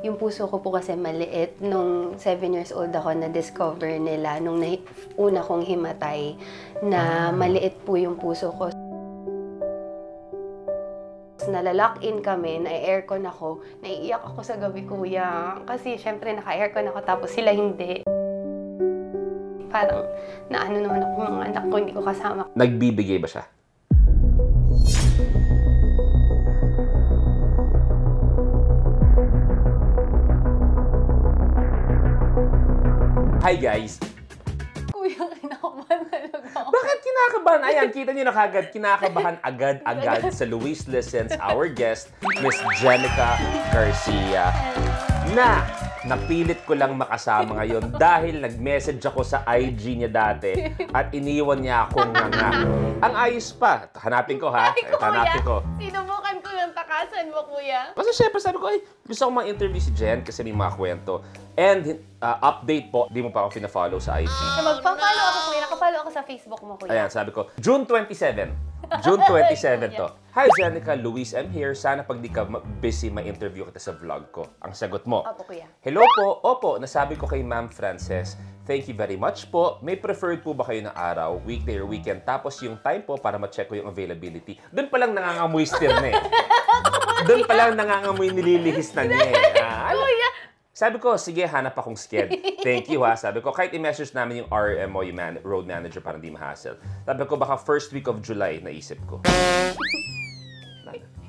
Yung puso ko po kasi maliit. Nung 7 years old ako, na-discover nila nung nahi- una kong himatay na maliit po yung puso ko. Nalalock in kami, na-aircon ako, naiiyak ako sa gabi, kuya. Kasi syempre naka-aircon ako, tapos sila hindi. Parang naano naman ako mga anak ko, hindi ko kasama. Nagbibigay ba siya? Hi guys! Kuya, kinakabahan talaga ako. Bakit kinakabahan? Ayan, kita niyo na kagad, kinakabahan agad-agad sa Luis Listens, our guest, Miss Jenica Garcia, na napilit ko lang makasama ngayon dahil nag-message ako sa IG niya dati at iniwan niya akong nga Ang ayos pa. Hanapin ko ha. Ay, kuya, Hanapin ko. sinubukan ko yung takasan mo, kuya. Kasi syempre sabi ko, ay, gusto ko ma-interview si Jen kasi may mga kwento. And uh, update po, di mo pa ako fina-follow sa IG. Na magpa-follow ako, kuya. Nakapollow ako sa Facebook mo, kuya. Ayan, sabi ko, June 27. June 27 to. Hi, Jenica. Luis M. here. Sana pag di ka busy, ma-interview kita sa vlog ko. Ang sagot mo. Opo, kuya. Hello po. Opo, nasabi ko kay Ma'am Frances. Thank you very much po. May preferred po ba kayo na araw, weekday or weekend? Tapos yung time po para ma-check ko yung availability. Doon pa lang nangangamoy stir na eh. Doon pa lang nangangamoy nililihis na niya eh. Ah! Sabi ko, sige, hanap akong sked. Thank you ha. Sabi ko, kahit i-message namin yung RMO, yung man- road manager para hindi ma-hassle. Sabi ko, baka first week of July, naisip ko.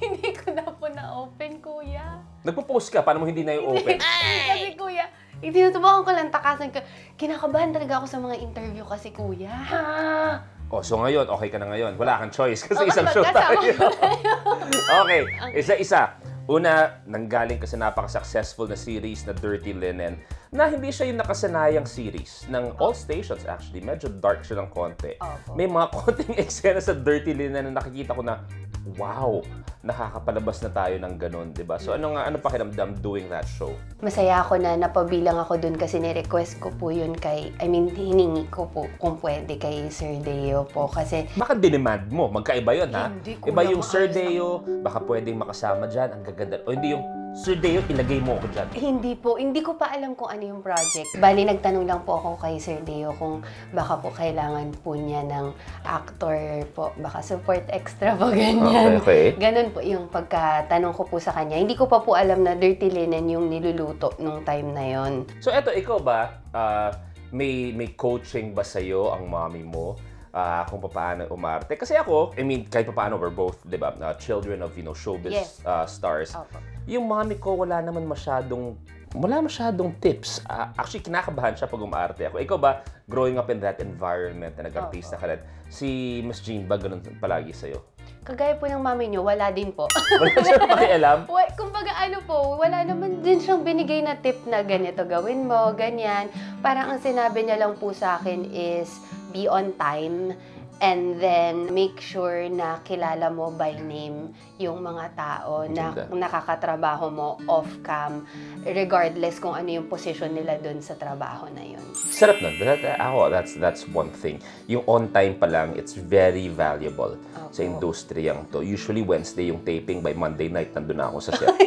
Hindi ko na po na-open, kuya. Nagpo-post ka, paano mo hindi na yung open? kasi, kuya, itinutubakan ko lang takasan ko. Kinakabahan talaga ako sa mga interview kasi, kuya. Oh, so ngayon, okay ka na ngayon. Wala kang choice kasi Oo, isang show tayo. okay, isa-isa. Una, nanggaling ka sa napaka-successful na series na Dirty Linen na hindi siya yung nakasanayang series ng all stations actually. Medyo dark siya ng konti. Opo. May mga konting eksena sa Dirty Linen na nakikita ko na, wow, nakakapalabas na tayo ng ganun, di ba? So ano nga, ano pakiramdam doing that show? Masaya ako na napabilang ako dun kasi ni-request ko po yun kay, I mean, hiningi ko po kung pwede kay Sir Deo po kasi Baka dinemand mo, magkaiba yun ha? Hindi, Iba kuya, yung Sir. Deo, baka pwedeng makasama dyan, ang gaganda. O hindi yung Sir Deo, ilagay mo ako dyan. Hindi po, hindi ko pa alam kung ano yung project. Bali, nagtanong lang po ako kay Sir Deo kung baka po kailangan po niya ng actor po, baka support extra po ganyan. Okay, okay. Ganun po yung pagkatanong ko po sa kanya. Hindi ko pa po alam na dirty linen yung niluluto nung time na yon. So eto, ikaw ba, ah, may, may coaching ba sa'yo ang mommy mo? Ah, kung paano umarte. Kasi ako, I mean, kahit paano, we're both, di ba, ah, children of, you know, showbiz Yes. ah, stars. Opo. Yung mommy ko, wala naman masyadong, wala masyadong tips. Ah, actually, kinakabahan siya pag umaarte ako. Ikaw ba, growing up in that environment na nag-artista ka rin, si Miss Jean ba ganun palagi sa'yo? Kagaya po ng mami niyo, wala din po. Wala siya pakialam? Kumbaga ano po, wala naman din siyang binigay na tip na ganito gawin mo, ganyan. Parang ang sinabi niya lang po sa akin is be on time and then make sure na kilala mo by name yung mga tao na nakakatrabaho mo off-cam regardless kung ano yung position nila dun sa trabaho na yun. Sarap nun. That, ako, that's, that's one thing. Yung on time pa lang, it's very valuable sa Opo. industriyang to. Usually Wednesday yung taping, by Monday night, nandun na ako sa set.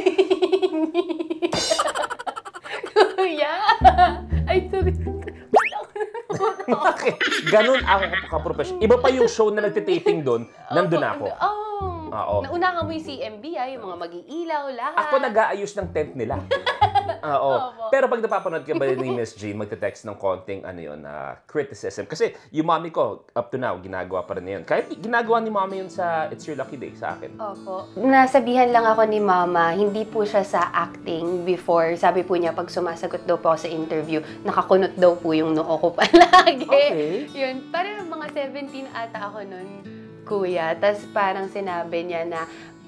Kuya! Ay, sorry. Bakit? Ganun ako ka-professional. Iba pa yung show na nagtitaping doon, nandun na ako. Oh. Oo. Naunahan mo yung CMB, ah, yung mga mag-iilaw, lahat. Ako nag-aayos ng tent nila. Oo. Opo. Pero pag napapanood ka ba ni Miss Jean, magte-text ng konting ano yun, na criticism. Kasi yung mommy ko, up to now, ginagawa pa rin yun. Kahit ginagawa ni mommy yun sa It's Your Lucky Day sa akin. Opo. Nasabihan lang ako ni Mama, hindi po siya sa acting before. Sabi po niya, pag sumasagot daw po ako sa interview, nakakunot daw po yung noo ko palagi. Okay. Yun, parang mga 17 ata ako nun, kuya. Tapos parang sinabi niya na,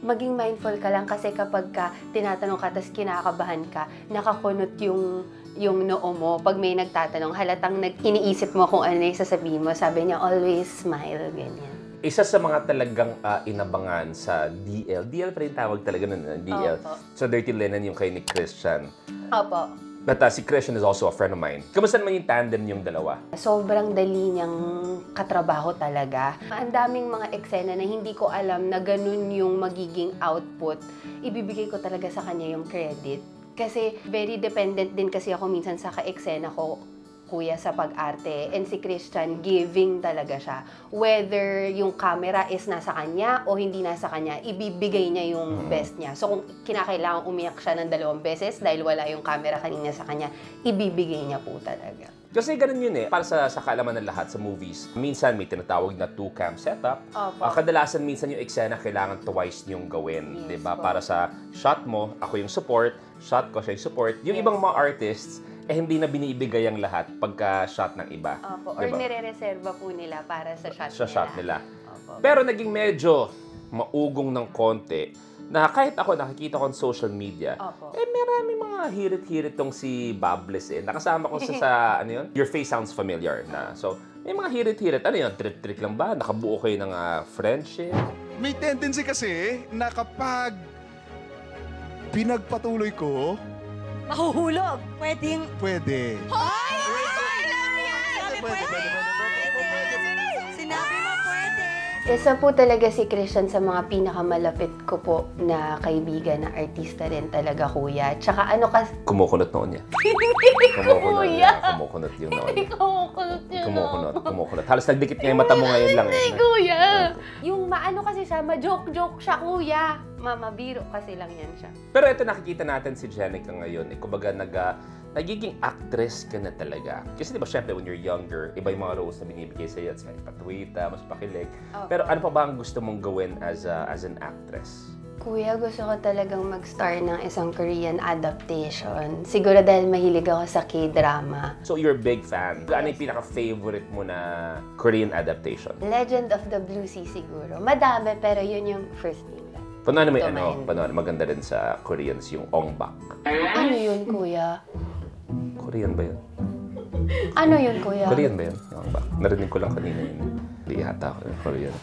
maging mindful ka lang kasi kapag ka tinatanong ka tapos kinakabahan ka, nakakunot yung yung noo mo. Pag may nagtatanong, halatang nag iniisip mo kung ano yung sasabihin mo. Sabi niya, always smile, ganyan. Isa sa mga talagang ah, inabangan sa DL. DL pa rin tawag talaga nun, ah, DL. Opo. So Dirty Linen yung kay ni Christian. Opo. But ah, si Christian is also a friend of mine. Kamusta naman yung tandem yung dalawa? Sobrang dali niyang katrabaho talaga. Ang daming mga eksena na hindi ko alam na ganun yung magiging output. Ibibigay ko talaga sa kanya yung credit. Kasi very dependent din kasi ako minsan sa ka-eksena ko kuya sa pag-arte and si Christian giving talaga siya whether yung camera is nasa kanya o hindi nasa kanya ibibigay niya yung best niya so kung kinakailangan umiyak siya ng dalawang beses dahil wala yung camera kanina sa kanya ibibigay niya po talaga Kasi ganun yun eh. Para sa, sa kaalaman ng lahat sa movies, minsan may tinatawag na two-cam setup. Opo. Ah, kadalasan minsan yung eksena kailangan twice niyong gawin. Yes 'di ba. Para sa shot mo, ako yung support, shot ko siya yung support. Yung Yes. ibang mga artists, eh hindi na binibigay ang lahat pagka shot ng iba. Opo. or Diba? nire-reserva po nila para sa shot Sa nila shot nila. Opo. Pero naging medyo maugong ng konti na kahit ako nakikita ko on social media, Opo. eh marami mga hirit-hirit tong si Bables eh. Nakasama ko sa, sa ano yun? Your face sounds familiar na. So, may mga hirit-hirit. Ano yun? Trip-trip lang ba? Nakabuo kayo ng ah, friendship? May tendency kasi na kapag pinagpatuloy ko, Mahuhulog. Pwedeng... pwede. Hoy! Pwede. Sinabi mo pwede. Isa po talaga si Christian sa mga pinakamalapit ko po na kaibigan na artista rin talaga, kuya. Tsaka ano kasi... Kumukunot noon niya. Kumukunot Kuya! niya. Kumukunot yung noon niya. Kumukunot yun. Kumukunot, kumukunot. Halos nagdikit nga yung mata mo ngayon lang eh. Hindi, kuya. Yung maano kasi siya, ma-joke-joke siya, kuya. Mama, biro kasi lang yan siya. Pero ito nakikita natin si Jenica ngayon. Eh, kumbaga nag, ah, nagiging actress ka na talaga. Kasi di ba syempre when you're younger, iba yung mga roles na binibigay sa'yo. It's like patwita, mas pakilig. Opo. Pero ano pa ba ang gusto mong gawin as, a, as an actress? Kuya, gusto ko talagang mag-star ng isang Korean adaptation. Siguro dahil mahilig ako sa K-drama. So you're a big fan. Ano yung pinaka-favorite mo na Korean adaptation? Legend of the Blue Sea siguro. Madami, pero yun yung first name. Paano may Ito, ano, paano, maganda rin sa Koreans yung Ongbak. Ano yun? Korean ba yun? Ano yun, kuya? Korean ba yun? Yung Ongbak. Narinig ko lang kanina yun. Hindi yata ako yung Korean.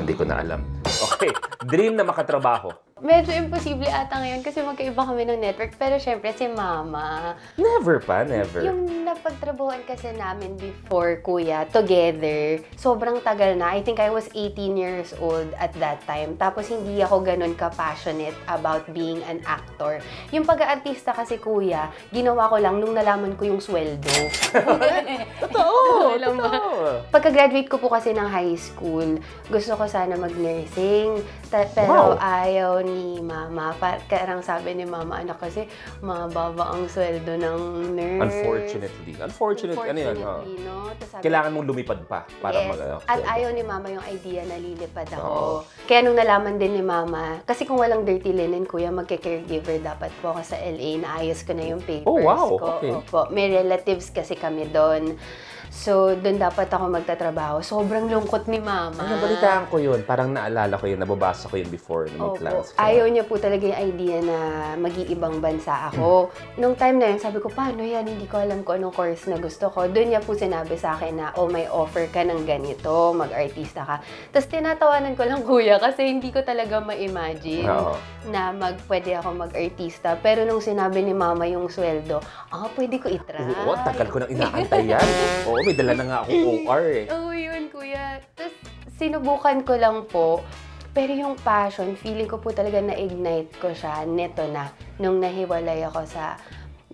Hindi ko na alam. Okay, dream na makatrabaho. Medyo imposible ata ngayon kasi magkaiba kami ng network. Pero syempre, si Mama. Never pa, never. Yung napagtrabuhan kasi namin before, kuya, together, sobrang tagal na. I think I was 18 years old at that time. Tapos hindi ako ganun ka-passionate about being an actor. Yung pag-aartista kasi, kuya, ginawa ko lang nung nalaman ko yung sweldo. Totoo, totoo. Pagka-graduate ko po kasi ng high school, gusto ko sana mag-nursing. Ta- pero Wow. ayaw ni mama. Pa- Karang sabi ni mama, anak kasi mababa ang sweldo ng nurse. Unfortunately. Unfortunate, ano yan? oh. Unfortunately, no? Tas sabi- Kailangan mong lumipad pa para yes. mag ano, At ayaw ni mama yung idea na lilipad Oo. ako. Kaya nung nalaman din ni mama, kasi kung walang dirty linen, kuya, magka-caregiver dapat po ako sa LA. Naayos ko na yung papers Oh, wow. ko. Okay. Opo. May relatives kasi kami doon. So, doon dapat ako magtatrabaho. Sobrang lungkot ni mama. Ano, balitaan ko yun. Parang naalala ko yun. Nababasa ko yun before na may Opo. plans. ka. Ayaw niya po talaga yung idea na mag-iibang bansa ako. Nung time na yun, sabi ko, paano yan? Hindi ko alam kung anong course na gusto ko. Doon niya po sinabi sa akin na, oh, may offer ka ng ganito, mag-artista ka. Tapos tinatawanan ko lang, kuya, kasi hindi ko talaga ma-imagine Oo. na mag, pwede ako mag-artista. Pero nung sinabi ni mama yung sweldo, ah, pwede ko itry. Oo, tagal ko nang inaantay yan. Oo, may dala na nga akong OR eh. Oo, yun, kuya. Tapos, sinubukan ko lang po. Pero yung passion, feeling ko po talaga na-ignite ko siya neto na nung nahiwalay ako sa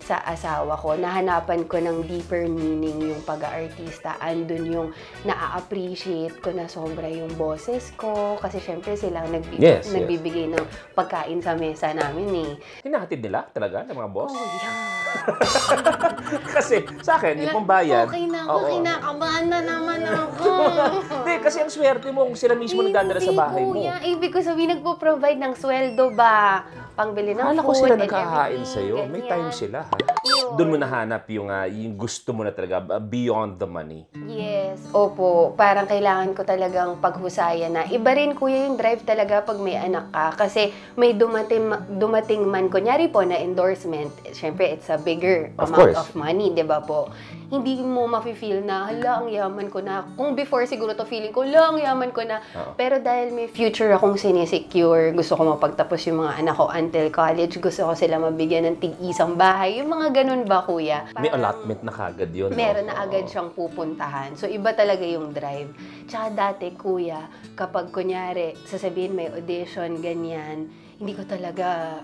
sa asawa ko, nahanapan ko ng deeper meaning yung pag-aartista. Andun yung na-appreciate ko na sobra yung boses ko. Kasi syempre silang nagbi- Yes, yes. nagbibigay ng pagkain sa mesa namin eh. Hinahatid nila talaga ng mga boss? Oh, yeah. Kasi sa akin, yung pambayad. Okay na, Oo. okay na. Kabahan na naman ako. Hindi, kasi ang swerte mo kung sila mismo nagdadala sa bahay mo. Hindi, kuya. Ibig ko sabihin, nagpo-provide ng sweldo ba? Pangbili ng Akala ko food sila and everything, sa'yo. May ganyan. time sila, ha? Doon mo nahanap yung, ah, yung gusto mo na talaga, beyond the money. Yes. Opo. Parang kailangan ko talagang paghusayan na. Iba rin, kuya, yung drive talaga pag may anak ka. Kasi may dumating, dumating man, kunyari po, na endorsement. Siyempre, it's a bigger Of amount course. of money, di ba po? Hindi mo mafe-feel na, hala, ang yaman ko na. Kung before siguro to feeling ko, hala, ang yaman ko na. Oo. Pero dahil may future akong sinisecure, gusto ko mapagtapos yung mga anak ko until college, gusto ko sila mabigyan ng tig-isang bahay. Yung mga ganun ba, kuya? May Parang- allotment na kagad yun. Meron na agad siyang pupuntahan. So, iba talaga yung drive. Tsaka dati, kuya, kapag kunyari, sasabihin may audition, ganyan, hindi ko talaga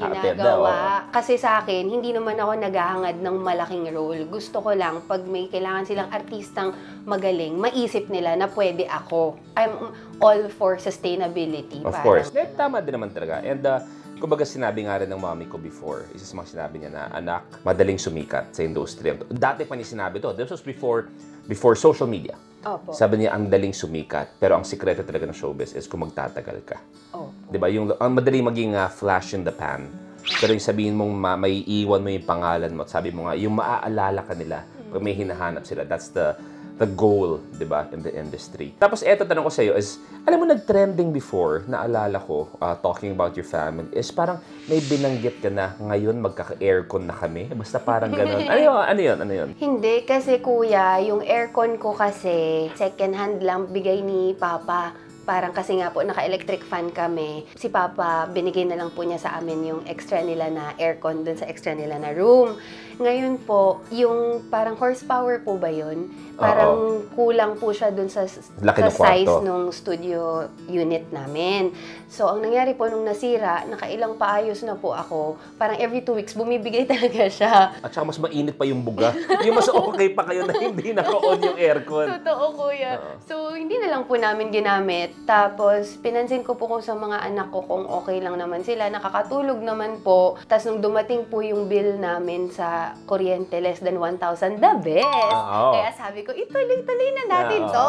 ginagawa. Kasi sa akin, hindi naman ako naghahangad ng malaking role. Gusto ko lang, pag may kailangan silang artistang magaling, maisip nila na pwede ako. I'm all for sustainability. Of parang. course. Eh, tama din naman talaga. And uh, kumbaga sinabi nga rin ng mommy ko before, isa sa mga sinabi niya na, anak, madaling sumikat sa industriya. Dati pa niya sinabi to. This was before before social media. Opo. Sabi niya, ang daling sumikat. Pero ang sikreto talaga ng showbiz is kung magtatagal ka. Opo. 'Di ba? Yung ang madaling maging uh, flash in the pan. Pero yung sabihin mong ma- may iwan mo yung pangalan mo at sabi mo nga, yung maaalala ka nila pag may hinahanap sila. That's the the goal, 'di ba, in the industry. Tapos eto tanong ko sa iyo is, alam mo nag-trending before, naalala ko, uh, talking about your family, is parang may binanggit ka na ngayon magkaka-aircon na kami. Basta parang ganun. ano yun? Ano yun? Ano yun? Hindi, kasi kuya, yung aircon ko kasi, second hand lang bigay ni Papa. Parang kasi nga po, naka-electric fan kami. Si Papa, binigay na lang po niya sa amin yung extra nila na aircon dun sa extra nila na room. Ngayon po, yung parang horsepower po ba yun? Parang kulang po siya dun sa, Laki sa ng kwarto. size nung studio unit namin. So, ang nangyari po nung nasira, nakailang paayos na po ako. Parang every two weeks, bumibigay talaga siya. At saka mas mainit pa yung buga. yung mas okay pa kayo na hindi naka-on yung aircon. Totoo, kuya. Oo. So, hindi na lang po namin ginamit. Tapos, pinansin ko po kung sa mga anak ko kung okay lang naman sila. Nakakatulog naman po. Tapos, nung dumating po yung bill namin sa kuryente, less than 1,000, the best! Oo. Kaya sabi ko, ituloy-tuloy na natin Oo. to.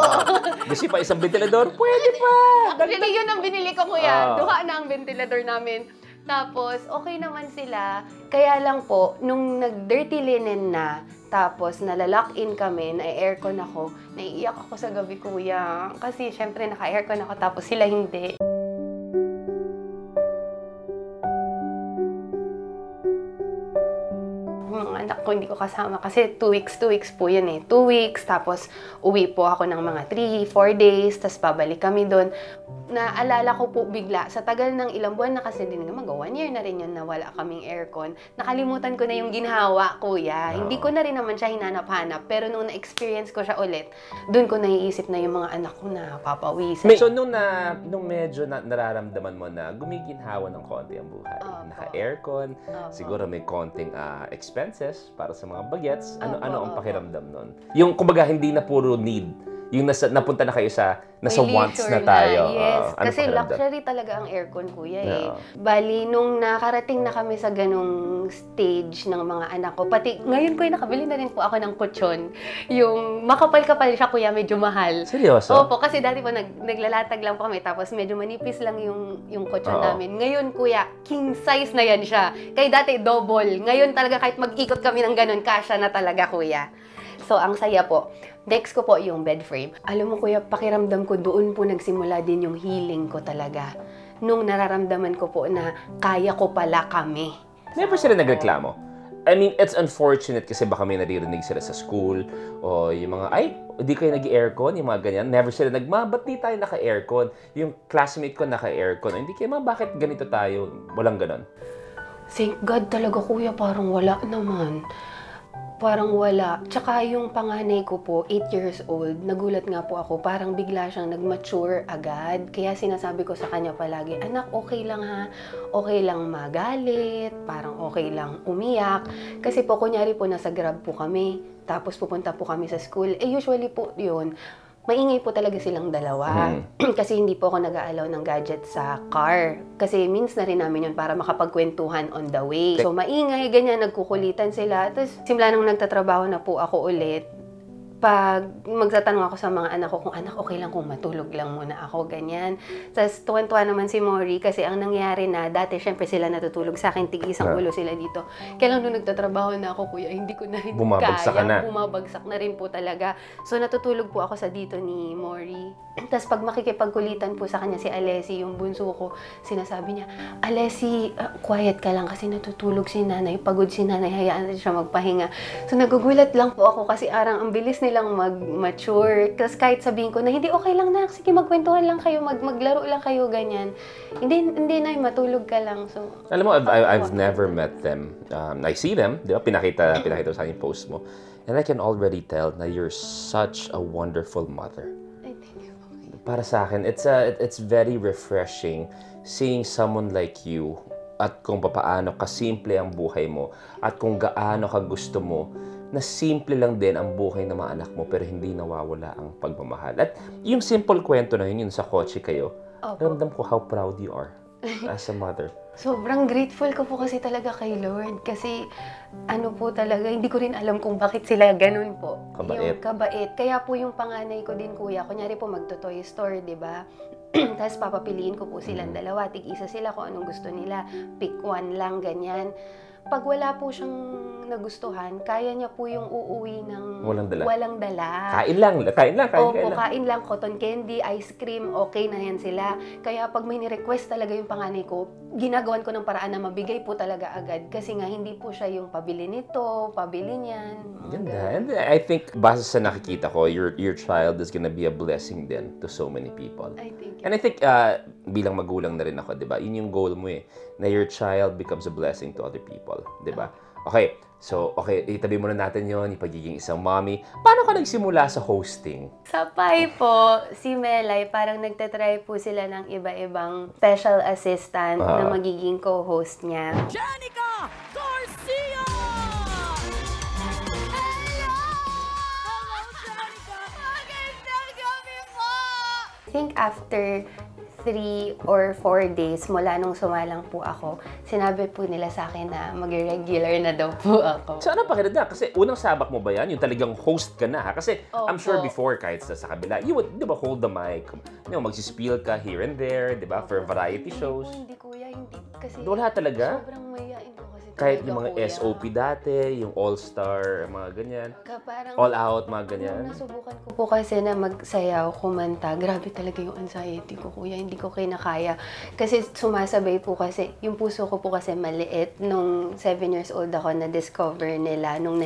Gusto pa isang ventilador? Pwede pa! Actually, yun ang binili ko, kuya. Oo. Duha na ang ventilador namin. Tapos, okay naman sila. Kaya lang po, nung nag-dirty linen na, tapos nalalock in kami, na-aircon ako, naiiyak ako sa gabi, kuya. Kasi, syempre, naka-aircon ako, tapos sila hindi. Anak ko hindi ko kasama kasi two weeks, two weeks po yun eh. Two weeks, tapos uwi po ako ng mga three, four days, tapos pabalik kami doon. Naalala ko po bigla, sa tagal ng ilang buwan na kasi din naman, one year na rin yun na wala kaming aircon. Nakalimutan ko na yung ginhawa, kuya. Hindi ko na rin naman siya hinanap-hanap, pero nung na-experience ko siya ulit, doon ko naiisip na yung mga anak ko na papawisan. So, nung, na, nung medyo na, nararamdaman mo na gumiginhawa ng konti ang buhay, Opo. naka-aircon, Opo. siguro may konting ah, expenses para sa mga bagets, ano Opo, ano ang pakiramdam nun? Yung, kumbaga, hindi na puro need. Yung nasa, napunta na kayo sa, nasa May wants na tayo. Yes, Oo, ano kasi luxury talaga ang aircon, kuya eh. Oo. Bali, nung nakarating na kami sa ganung stage ng mga anak ko, pati ngayon kuya, nakabili na rin po ako ng kutsyon. Yung makapal-kapal siya, kuya, medyo mahal. Seryoso? Opo, kasi dati po nag, naglalatag lang po kami, tapos medyo manipis lang yung, yung kutsyon Oo. namin. Ngayon, kuya, king size na yan siya. Kay dati, double. Ngayon talaga, kahit mag-ikot kami ng ganun, kasya na talaga, kuya. So, ang saya po. Next ko po yung bed frame. Alam mo, kuya, pakiramdam ko doon po nagsimula din yung healing ko talaga. Nung nararamdaman ko po na kaya ko pala kami. Never sila nagreklamo. I mean, it's unfortunate kasi baka may naririnig sila sa school o yung mga, ay, di kayo nag-aircon, yung mga ganyan. Never sila nag, ma, ba't di tayo naka-aircon? Yung classmate ko naka-aircon. Hindi kayo, ma, bakit ganito tayo? Walang ganon. Thank God talaga, kuya, parang wala naman. Parang wala. Tsaka yung panganay ko po, 8 years old, nagulat nga po ako, parang bigla siyang nag-mature agad. Kaya sinasabi ko sa kanya palagi, anak, okay lang ha. Okay lang magalit, parang okay lang umiyak. Kasi po, kunyari po, nasa grab po kami. Tapos pupunta po kami sa school. Eh, usually po yun, maingay po talaga silang dalawa. kasi hindi po ako nag-aalaw ng gadget sa car. Kasi means na rin namin yun para makapagkwentuhan on the way. So, maingay, ganyan, nagkukulitan sila. Tapos, simula nung nagtatrabaho na po ako ulit, pag magtatanong ako sa mga anak ko kung anak okay lang kung matulog lang muna ako, ganyan. Tapos tuwan-tuwa naman si Mori kasi ang nangyari na dati syempre sila natutulog sa akin, tig-isang Ah. ulo sila dito. Kaya lang nung nagtatrabaho na ako kuya, hindi ko na rin Bumabagsak ka kaya. na. Bumabagsak na rin po talaga. So natutulog po ako sa dito ni Mori. Tapos pag makikipagkulitan po sa kanya si Alessi, yung bunso ko, sinasabi niya, Alessi, ah, quiet ka lang kasi natutulog si nanay, pagod si nanay, hayaan natin siya magpahinga. So nagugulat lang po ako kasi arang ang bilis nilang mag-mature. Tapos kahit sabihin ko na, hindi okay lang na, sige magkwentuhan lang kayo, mag maglaro lang kayo, ganyan. Hindi, hindi na, matulog ka lang. So, Alam mo, I've, I've never met them. Um, I see them, di ba? Pinakita, pinakita sa akin post mo. And I can already tell na you're such a wonderful mother. I thank you. Para sa akin, it's, a, it's very refreshing seeing someone like you at kung papaano kasimple ang buhay mo at kung gaano ka gusto mo na simple lang din ang buhay ng mga anak mo pero hindi nawawala ang pagmamahal. At yung simple kwento na yun, yun sa kotse kayo, Opo. ramdam ko how proud you are as a mother. Sobrang grateful ko po kasi talaga kay Lord. Kasi ano po talaga, hindi ko rin alam kung bakit sila ganun po. Kabait. Yung kabait. Kaya po yung panganay ko din kuya, kunyari po magto-toy store, di ba? Tapos papapiliin ko po silang dalawa, tig-isa sila kung anong gusto nila. Pick one lang, ganyan. Pag wala po siyang nagustuhan, kaya niya po yung uuwi ng Walang dala. walang dala. Kain lang, kain lang, kain, Opo, kain lang. kain lang, cotton candy, ice cream, okay na yan sila. Kaya pag may ni-request talaga yung panganay ko, ginagawan ko ng paraan na mabigay po talaga agad. Kasi nga, hindi po siya yung pabili nito, pabili niyan. Ganda. And I think, base sa nakikita ko, your, your child is gonna be a blessing din to so many people. I think, And I think, uh, bilang magulang na rin ako, di ba? Yun yung goal mo eh. Na your child becomes a blessing to other people. Di ba? Okay. So, okay, itabi muna natin yon yung pagiging isang mommy. Paano ka nagsimula sa hosting? Sa Pai po, si Melay, parang nagtatry po sila ng iba-ibang special assistant na Ah. magiging co-host niya. Janica Garcia! Hello! Hello, Janica! Magandang gabi po! I think after three or four days mula nung sumalang po ako, sinabi po nila sa akin na mag-regular na daw po ako. So, ano pakiramdam? Kasi unang sabak mo ba yan? Yung talagang host ka na ha? Kasi I'm sure Opo. before kahit sa, sa kabila, you would, di ba, hold the mic. You know, magsispiel ka here and there, di ba? For variety shows. Hindi hindi kuya, hindi. Kasi Wala talaga? sobrang Kahit yung mga kuya. SOP dati, yung All-Star, mga ganyan. Ka parang, All out, mga ganyan. Nung nasubukan ko po kasi na magsayaw, kumanta, grabe talaga yung anxiety ko, kuya. Hindi ko kinakaya. Kasi sumasabay po kasi, yung puso ko po kasi maliit. Nung 7 years old ako, na-discover nila, nung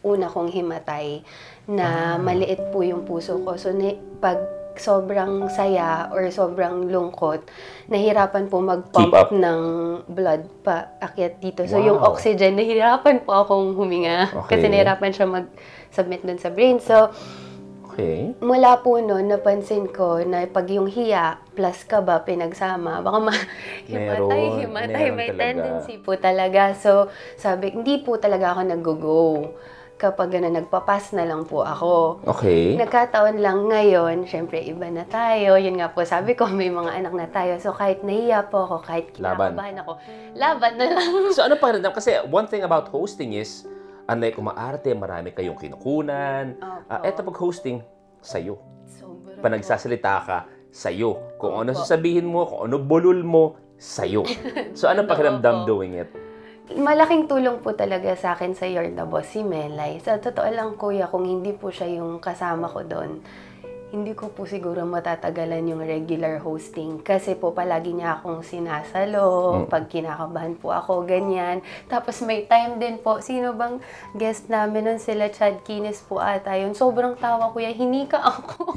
una kong himatay, na maliit po yung puso ko. So, na- pag sobrang saya or sobrang lungkot, nahirapan po mag-pump up. ng blood pa akyat dito. So, yung Wow. oxygen, nahirapan po akong huminga. Kasi Okay. nahirapan siya mag-submit dun sa brain. So, Okay. mula po noon, napansin ko na pag yung hiya plus kaba pinagsama, baka ma himatay, Meron, himatay. meron May talaga. tendency po talaga. So, sabi, hindi po talaga ako nag-go. Kapag gano'n, nagpapas na lang po ako. Okay. Nagkataon lang ngayon, syempre iba na tayo. Yun nga po, sabi ko, may mga anak na tayo. So, kahit nahiya po ako, kahit Laban. kinakabahan ako, laban na lang. So ano pa rin? Kasi one thing about hosting is, unlike umaarte, marami kayong kinukunan. Opo. Ah, eto pag hosting, sa'yo. Sobra Pa po. nagsasalita ka, sa'yo. Kung ano Opo. sasabihin mo, kung ano bulol mo, sa'yo. So ano pakiramdam doing it? Malaking tulong po talaga sa akin sa You're the Boss si Melay. Sa totoo lang kuya, kung hindi po siya yung kasama ko doon, hindi ko po siguro matatagalan yung regular hosting. Kasi po palagi niya akong sinasalo, pag kinakabahan po ako, ganyan. Tapos may time din po, sino bang guest namin nun sila, Chad Kines po ata yun. Sobrang tawa kuya, hinika ako.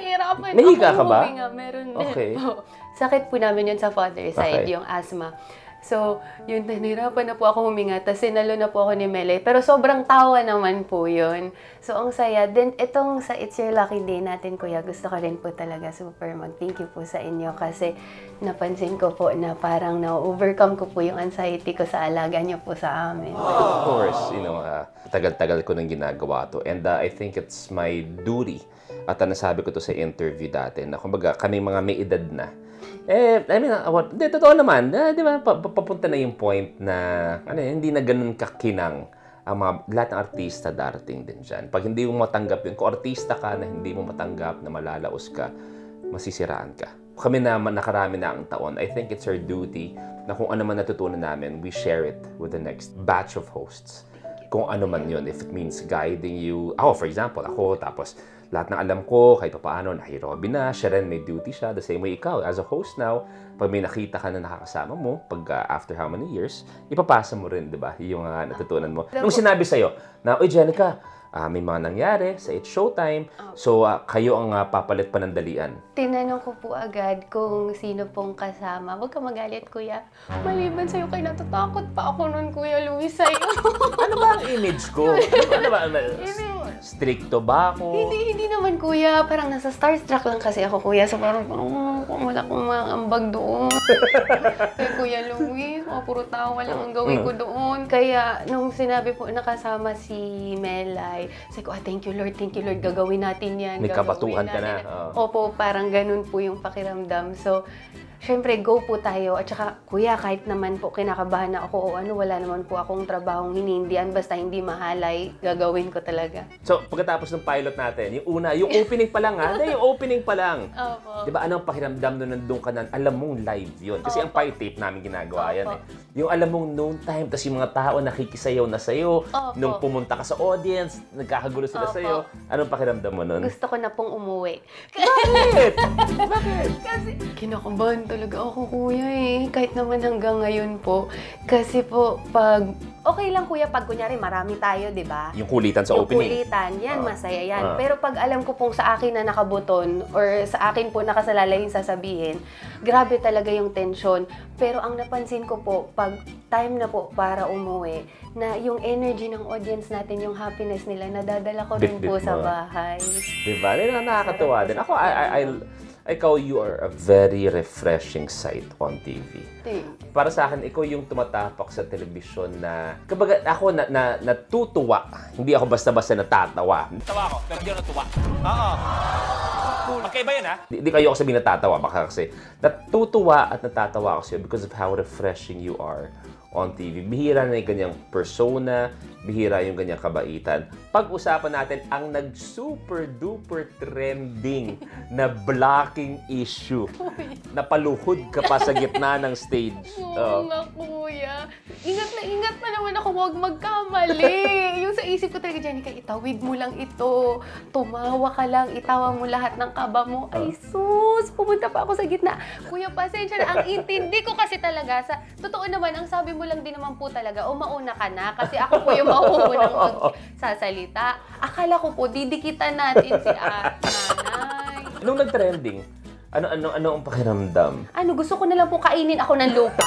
Nahirapan Nahiga ako ka ba? huminga. Meron din Okay. po. Sakit po namin yun sa father side, Okay. yung asthma. So, yun, nahirapan na po ako huminga. Tapos sinalo na po ako ni Mele. Pero sobrang tawa naman po yun. So, ang saya. Then, itong sa It's Your Lucky Day natin, Kuya, gusto ko rin po talaga super mag-thank you po sa inyo. Kasi napansin ko po na parang na-overcome ko po yung anxiety ko sa alaga niyo po sa amin. Of course, you know, ah, tagal-tagal ko nang ginagawa to. And ah, I think it's my duty. At uh, nasabi ko to sa interview dati na kumbaga kami mga may edad na. Eh, I mean, uh, what, di, totoo naman, ah, di ba, pa- pa- papunta na yung point na, ano, hindi na ganun kakinang ang mga, lahat ng artista darating din dyan. Pag hindi mo matanggap yun, kung artista ka na hindi mo matanggap na malalaos ka, masisiraan ka. Kami na nakarami na ang taon, I think it's our duty na kung ano man natutunan namin, we share it with the next batch of hosts. Kung ano man yun, if it means guiding you. Ako, for example, ako, tapos lahat ng alam ko, kahit pa paano, nahirobi na, siya rin may duty siya, the same way ikaw, as a host now, pag may nakita ka na nakakasama mo, pag uh, after how many years, ipapasa mo rin, di ba, yung uh, natutunan mo. Nung sinabi sa'yo, na, Uy, Jenica, ah, may mga nangyari sa It's Showtime, so ah, kayo ang ah, papalit panandalian. Tinanong ko po agad kung sino pong kasama. Huwag ka magalit, kuya. Maliban sa'yo, kay natatakot pa ako nun, kuya Luis, sa'yo. Ano ba ang image ko? ano ba? ano, Stricto ba ako? Hindi, hindi naman kuya. Parang nasa starstruck lang kasi ako kuya. So parang, ko, wala akong mga ambag doon. Kay Kuya Louie, mga puro tawa lang ang gawin ko doon. Kaya nung sinabi po nakasama si Melay, sabi ko, ah, thank you Lord, thank you Lord, gagawin natin yan. May kabatuhan ka na, natin." oo. Opo, parang ganun po yung pakiramdam. So, Siyempre, go po tayo. At saka, kuya, kahit naman po kinakabahan na ako o ano, wala naman po akong trabahong hinindihan. Basta hindi mahalay, gagawin ko talaga. So, pagkatapos ng pilot natin, yung una, yung opening pa lang ha, hindi, yung opening pa lang. Opo. Di ba, anong pakiramdam nung nandun ka na, alam mong live yun. Kasi ang pilot tape namin ginagawa yan eh. Yung alam mong noon time, tapos yung mga tao nakikisayaw na sa'yo. Opo. Nung pumunta ka sa audience, nagkakagulo sila Opo. sa'yo. Anong pakiramdam mo nun? Gusto ko na pong umuwi. Bakit? Bakit? Kasi kinakabahan talaga ako, kuya eh. Kahit naman hanggang ngayon po. Kasi po, pag... Okay lang, kuya, pag kunyari marami tayo, di ba? Yung kulitan sa yung opening. kulitan, yan, Ah. masaya yan. Ah. Pero pag alam ko pong sa akin na nakabuton or sa akin po nakasalalay yung sasabihin, grabe talaga yung tension. Pero ang napansin ko po, pag time na po para umuwi, na yung energy ng audience natin, yung happiness nila, nadadala ko rin Bit-bit po sa bahay. Diba? Ang nakakatuwa din. Ako, I, I, I, ikaw, you are a very refreshing sight on TV. Para sa akin, ikaw yung tumatapak sa telebisyon na, kabaga, ako na, na, natutuwa. Hindi ako basta-basta natatawa. Tawa ako, pero di ako natuwa. Oo. Magkaiba yun, ha? Di, di kayo ako sabihin natatawa, baka kasi natutuwa at natatawa ako sa'yo because of how refreshing you are on TV. Bihira na yung ganyang persona, bihira yung ganyang kabaitan. Pag-usapan natin ang nag-super duper trending na blocking issue. Napaluhod ka pa sa gitna ng stage. Oo Oo. nga, kuya. Ingat na ingat pa naman ako, huwag magkamali. Yung sa isip ko talaga, Jenica, itawid mo lang ito. Tumawa ka lang, itawa mo lahat ng kaba mo. Ay, sus! Pumunta pa ako sa gitna. Kuya, pasensya na. Ang intindi ko kasi talaga, sa totoo naman, ang sabi mo lang din naman po talaga, o mauna ka na. Kasi ako po yung mauunang magsasalita. Akala ko po, didikitan natin si at nanay. Nung nag-trending, ano ano ano ang pakiramdam? Ano, gusto ko na lang po kainin ako ng lupa.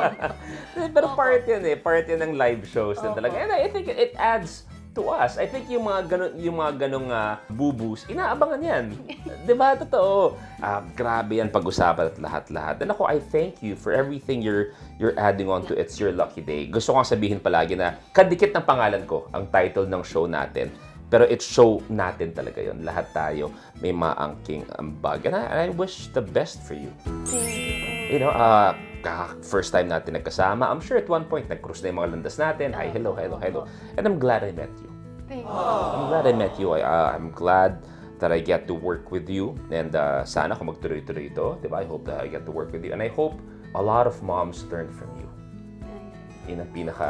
Pero part yan eh. Part yan ng live shows din talaga. And I think it adds to us. I think yung mga ganun, yung mga ganung ah, bubus, inaabangan yan. 'Di ba? Totoo. Ah, grabe yan pag-usapan at lahat-lahat. And ako, I thank you for everything you're you're adding on to It's Your Lucky Day. Gusto ko nga sabihin palagi na kadikit ng pangalan ko ang title ng show natin. Pero it's show natin talaga yon. Lahat tayo may maangking ambag. And I, and I wish the best for you you know, uh, first time natin nagkasama, I'm sure at one point, nag-cruise na yung mga landas natin. Hi, hello, hello, hello. And I'm glad I met you. Thank you. I'm glad I met you. I, uh, I'm glad that I get to work with you. And uh, sana kung magtuloy-tuloy ito, di ba? I hope that I get to work with you. And I hope a lot of moms learn from you. Yun ang pinaka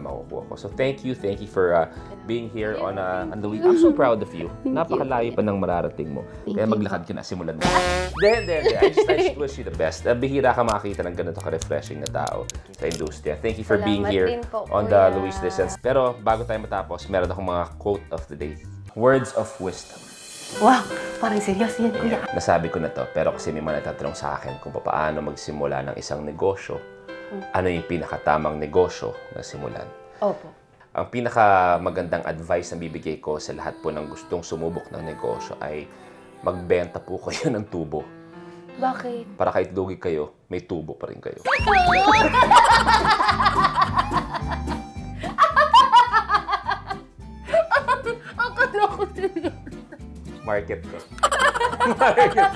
makukuha ko. So thank you, thank you for uh, being here on, uh, on the week. I'm so proud of you. Napakalayo pa ng mararating mo. Kaya maglakad ka na, simulan mo. Hindi, hindi. I just, I just wish you the best. Uh, bihira ka makakita ng ganito ka-refreshing na tao sa industriya. Thank you for being Salamat here din po, on the. Luis Listens. Pero bago tayo matapos, meron akong mga quote of the day. Words of wisdom. Wow, parang serious yan, kuya. Nasabi ko na to, pero kasi may mga nagtatanong sa akin kung paano magsimula ng isang negosyo. Ano yung pinakatamang negosyo na simulan? Opo. Ang pinaka magandang advice na bibigay ko sa lahat po ng gustong sumubok ng negosyo ay magbenta po kayo ng tubo. Bakit? Para kahit lugi kayo, may tubo pa rin kayo. Ko serious. Market ko. Market.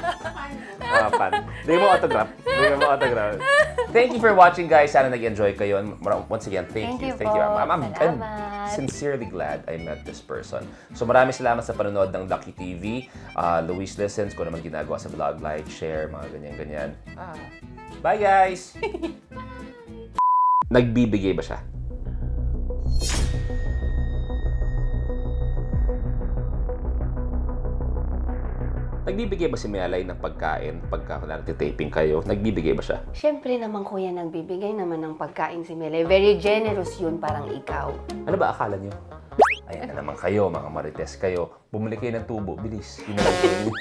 Ah, pan. Hindi mo autograph. Hindi mo autograph. Thank you for watching, guys. Sana nag-enjoy kayo. And Once again, thank, Thank you Thank you. po. I'm, I'm, sincerely glad I met this person. So maraming salamat sa panonood ng Lucky TV. Uh, Luis Listens, kung naman ginagawa sa vlog, like, share, mga ganyan-ganyan. Ah. Bye, guys! Nagbibigay ba siya? Nagbibigay ba si Melay ng pagkain pagka nagtitaping kayo? Nagbibigay ba siya? Siyempre naman, kuya, nagbibigay naman ng pagkain si Mele. Very generous yun, parang ikaw. Ano ba akala nyo? Ayan na naman kayo, mga marites kayo. Bumili kayo ng tubo, bilis. Yun na lang gawin niyo.